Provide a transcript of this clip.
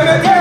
Seventeen.